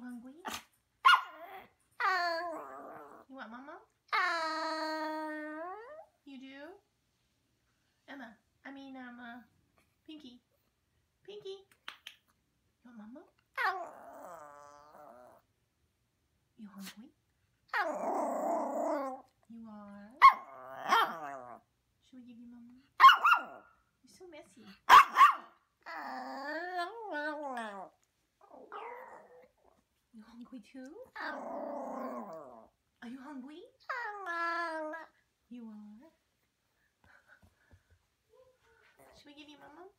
You hungry? You want mama? You do? Emma. I mean, um, uh, Pinky. Pinky. You want mama? You hungry? You are? Should we give you mama? You're so messy. You hungry too? Are you hungry? You are? Should we give you mama?